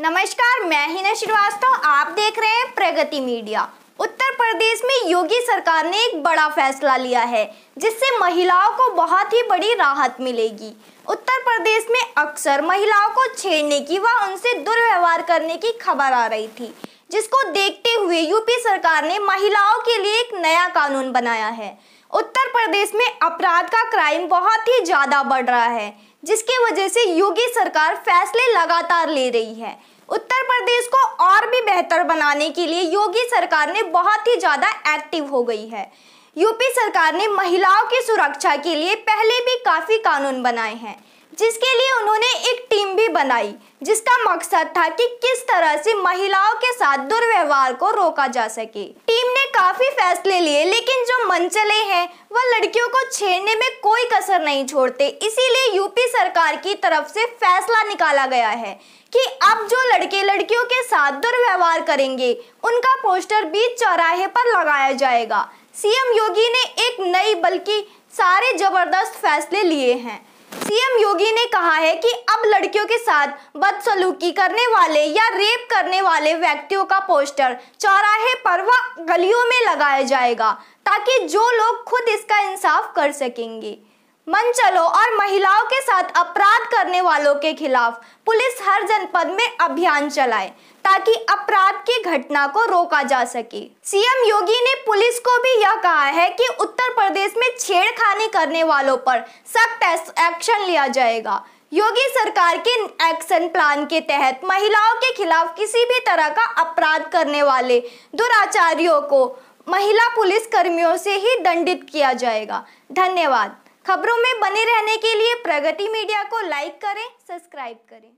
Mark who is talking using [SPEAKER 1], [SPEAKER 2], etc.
[SPEAKER 1] नमस्कार, मैं हिना श्रीवास्तव। आप देख रहे हैं प्रगति मीडिया। उत्तर प्रदेश में योगी सरकार ने एक बड़ा फैसला लिया है, जिससे महिलाओं को बहुत ही बड़ी राहत मिलेगी। उत्तर प्रदेश में अक्सर महिलाओं को छेड़ने की व उनसे दुर्व्यवहार करने की खबर आ रही थी, जिसको देखते हुए यूपी सरकार ने महिलाओं के लिए एक नया कानून बनाया है। उत्तर प्रदेश में अपराध का क्राइम बहुत ही ज़्यादा बढ़ रहा है, जिसके वजह से योगी सरकार फैसले लगातार ले रही है। उत्तर प्रदेश को और भी बेहतर बनाने के लिए योगी सरकार ने बहुत ही ज़्यादा एक्टिव हो गई है। यूपी सरकार ने महिलाओं की सुरक्षा के लिए पहले भी काफ़ी कानून बनाए हैं, जिसके लिए उन्होंने एक टीम भी बनाई, जिसका मकसद था कि किस तरह से महिलाओं के साथ दुर्व्यवहार को रोका जा सके। टीम काफ़ी फैसले लिए, लेकिन जो मनचले हैं, वह लड़कियों को छेड़ने में कोई कसर नहीं छोड़ते। इसीलिए यूपी सरकार की तरफ़ से फैसला निकाला गया है कि अब जो लड़के लड़कियों के साथ दुर्व्यवहार करेंगे, उनका पोस्टर बीच चौराहे पर लगाया जाएगा। सीएम योगी ने एक नई, बल्कि सारे ज़बरदस्त फैसले लिए हैं। सीएम योगी ने कहा है कि अब लड़कियों के साथ बदसलूकी करने वाले या रेप करने वाले व्यक्तियों का पोस्टर चौराहे पर व गलियों में लगाया जाएगा, ताकि जो लोग खुद इसका इंसाफ कर सकेंगे। मन चलो और महिलाओं के साथ अपराध करने वालों के खिलाफ पुलिस हर जनपद में अभियान चलाए ताकि अपराध की घटना को रोका जा सके। सीएम योगी ने पुलिस को भी यह कहा है कि उत्तर प्रदेश में छेड़खानी करने वालों पर सख्त एक्शन लिया जाएगा। योगी सरकार के एक्शन प्लान के तहत महिलाओं के खिलाफ किसी भी तरह का अपराध करने वाले दुराचारियों को महिला पुलिस कर्मियों से ही दंडित किया जाएगा। धन्यवाद। खबरों में बने रहने के लिए प्रगति मीडिया को लाइक करें सब्सक्राइब करें।